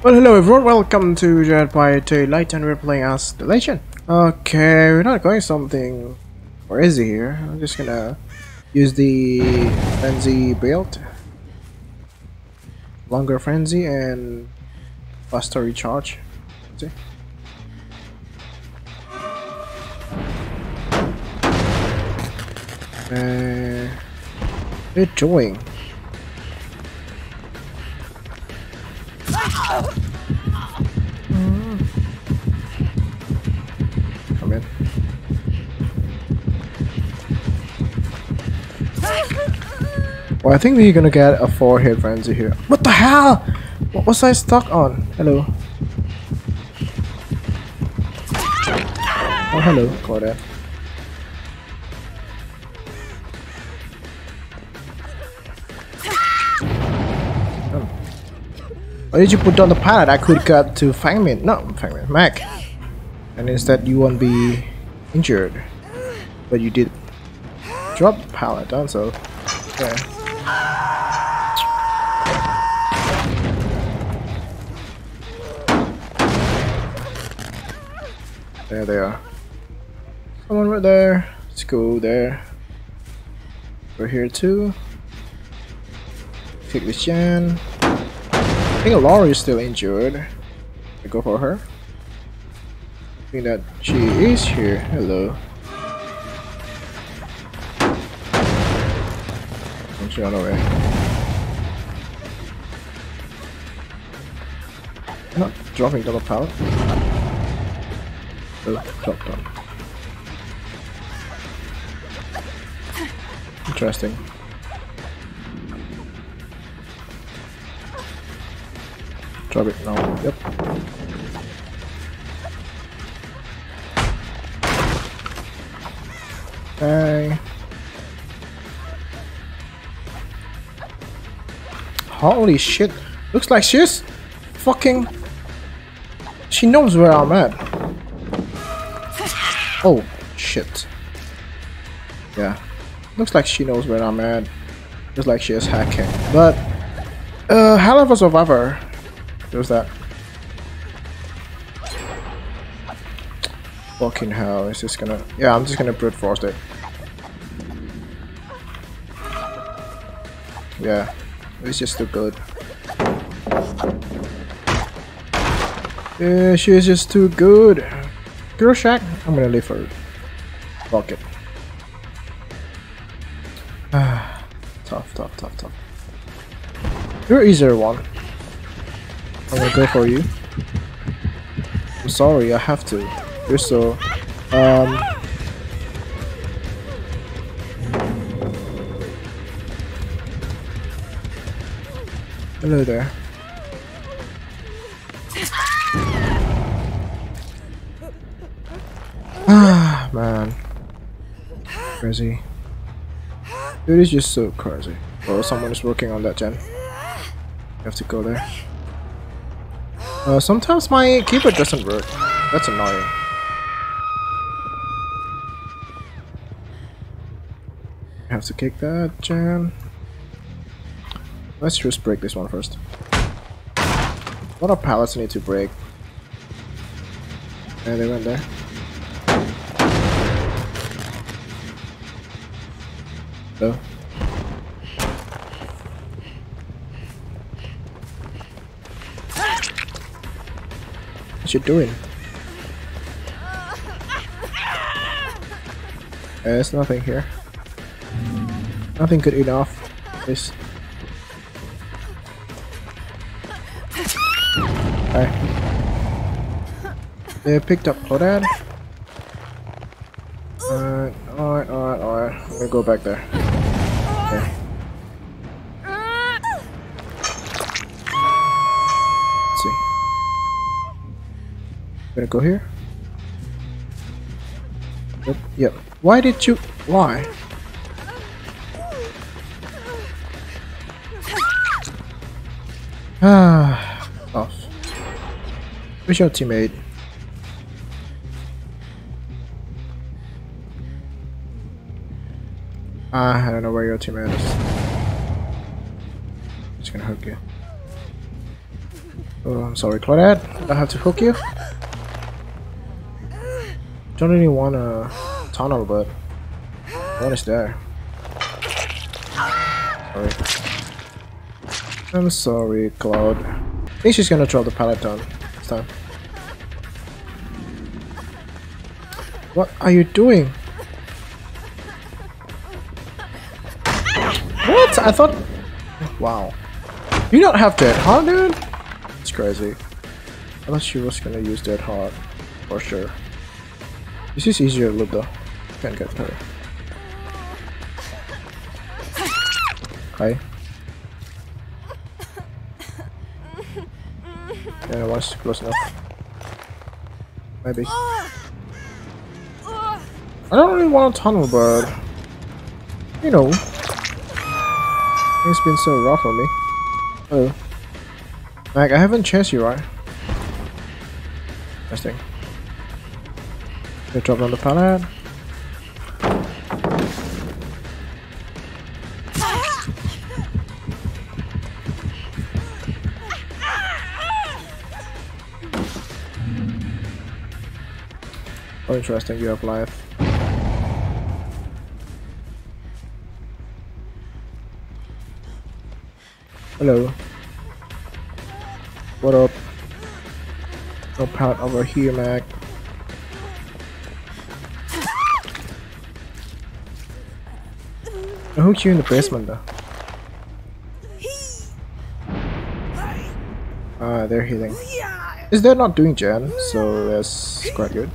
Well, hello everyone, welcome to Dead by Daylight and we're playing as the Legion. Okay, we're not going something crazy here. I'm just gonna use the Frenzy build. Longer Frenzy and faster recharge. See? Uh, what are you doing? Come in. Well, I think we're gonna get a four frenzy here. What the hell? What was I stuck on? Hello. Oh, hello, Claudette. Oh. Why did you put down the pallet? I could cut to Feng Min. No, Feng Min. Mac. And instead you won't be injured. But you did drop the pallet down, so... There they are. Someone right there. Let's go there. We're here too. Take this Jan. Think Laurie is still injured. I go for her. I think that she is here. Hello. I'm she on her way. Not dropping double pallet. Oh, drop down. Interesting. It now. Yep. Okay. Holy shit. Looks like she's fucking... She knows where I'm at. Oh, shit. Yeah. Looks like she knows where I'm at. Looks like she is hacking. But, uh, hell of a survivor. There's that. Fucking hell, is this gonna... Yeah, I'm just gonna brute force it. Yeah, it's just too good. Yeah, she is just too good. Girl Shack, I'm gonna leave her. Fuck it. Tough, tough, tough, tough. You're easier one. I'm gonna go for you. I'm sorry, I have to. You're so. Um. Hello there. Ah, man. Crazy. It is just so crazy. Oh, someone is working on that gen. You have to go there. Uh, sometimes my keyboard doesn't work. That's annoying. Have to kick that gen. Let's just break this one first. A lot of pallets need to break. Yeah, they went there. So. What you doing? Uh, there's nothing here. Nothing good enough. This. Alright. They picked up Claudette. Uh, alright, alright, alright, alright. I'm gonna go back there. Gonna go here? Yep, yep. Why did you... Why? Ah, off. Where's your teammate? Ah, I don't know where your teammate is. Just gonna hook you. Oh, I'm sorry, Claudette. I have to hook you. Don't really want a tunnel, but one is there. Sorry. I'm sorry, Cloud. I think she's gonna drop the peloton this time. What are you doing? What? I thought... Wow. You don't have Dead Hard, dude? It's crazy. I thought she was gonna use Dead Hard. For sure. This is easier loot though. Can't get her. Hi. Yeah, once close enough. Maybe. I don't really want a tunnel, but you know, it's been so rough on me. Oh, Mac, I haven't chased you, right? Testing. You drop on the pallet. Oh, interesting, you have life. Hello. What up? No pallet over here, Mac. Hooked you in the basement though. Ah, they're healing. Is they're not doing gen, so that's quite good.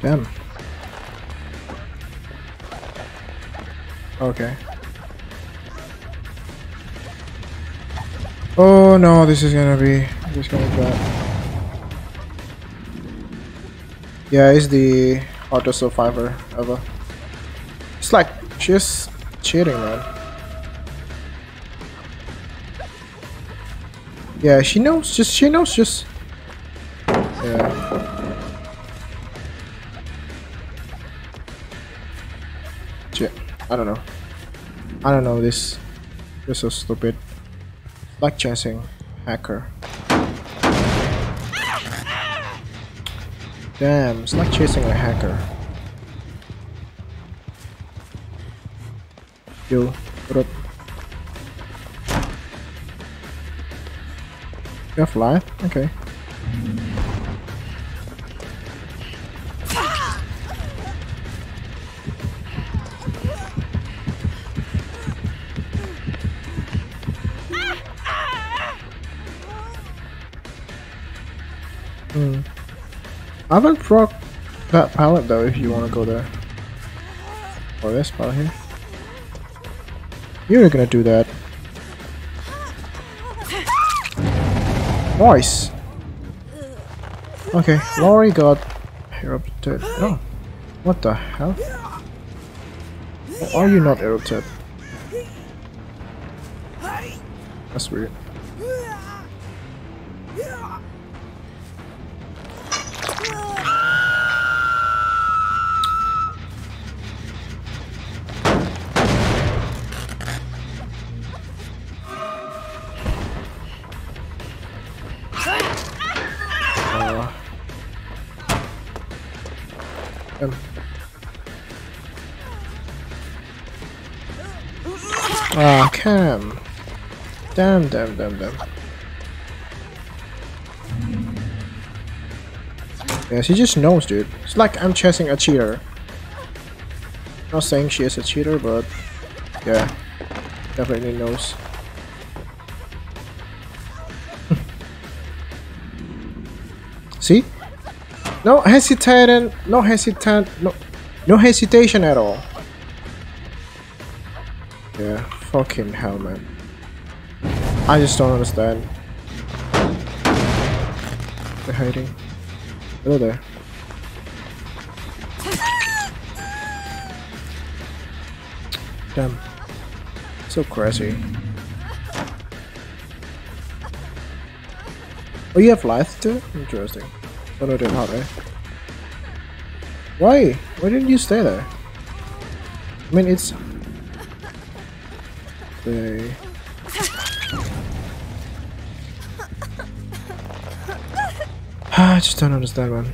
Damn. Okay. Oh no, this is gonna be just gonna drop. Yeah, it's the auto survivor ever. It's like she's cheating, man. Yeah, she knows. Just she knows. Just I don't know. I don't know this. This is so stupid. Like chasing hacker. Damn, it's like chasing a hacker. Yo, what up? You have life? Okay. Hmm. I haven't brought that pallet though if you want to go there. Or this pallet here. You're gonna do that. Nice! Okay, Laurie got erupted. Oh, what the hell? Are you not erupted? That's weird. Cam. Damn, damn, damn, damn. Yeah, she just knows, dude. It's like I'm chasing a cheater. Not saying she is a cheater, but yeah, definitely knows. See? No hesitant, no hesitant, no, No hesitation at all. Yeah, fucking hell, man. I just don't understand. They're hiding. Hello there. Damn. So crazy. Oh, you have life too? Interesting. Oh no, they're not, right? Why? Why didn't you stay there? I mean, it's... I just don't understand, man.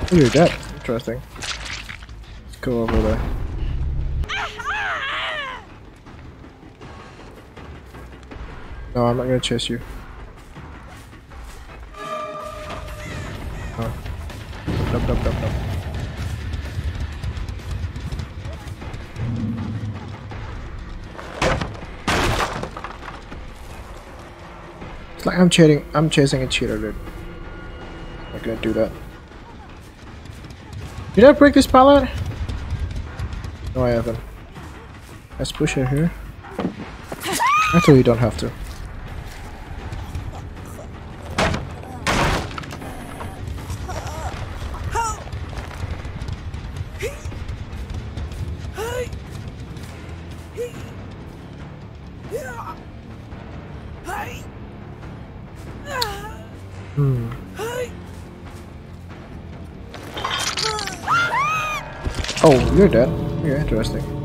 Oh, you're dead. Interesting. Let's go over there. No, I'm not gonna chase you. Oh. Dup, dup, dup, It's like I'm cheating. I'm chasing a cheater, dude. Not gonna do that. Did I break this pallet? No, I haven't. Let's push it here. Actually, you don't have to. You're dead. Yeah, interesting.